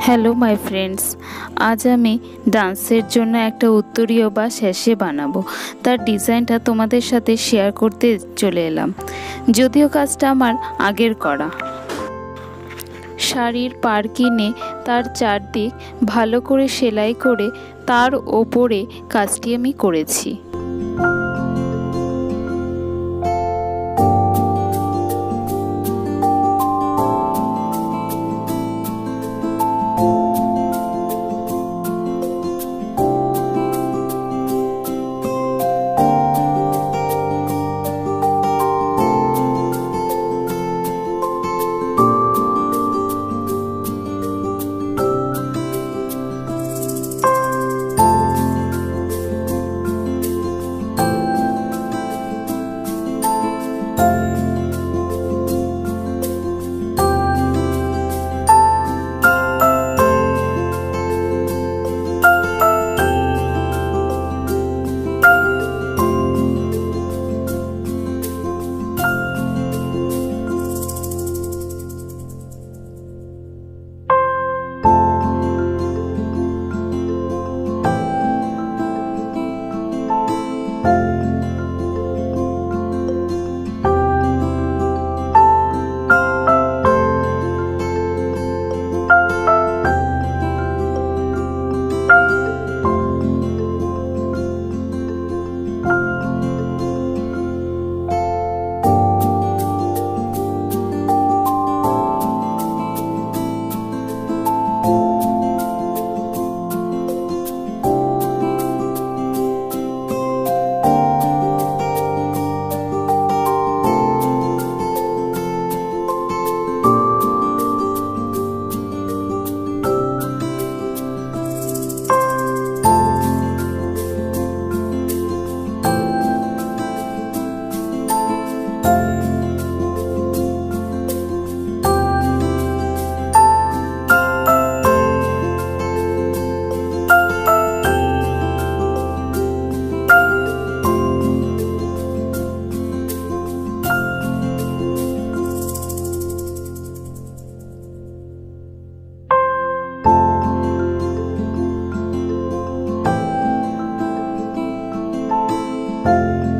Hello my friends আজ আমি ডান্সের জন্য একটা উত্তরীয় বা শেষে বানাবো। তার ডিজাইনটা তোমাদের সাথে শেয়ার করতে চলে এলাম। যদিও কাজটা আমার আগের করা। শাড়ির পার কিনে তার চারদিক ভালো করে সেলাই করে তার ওপরে কাজটি আমি করেছি। Música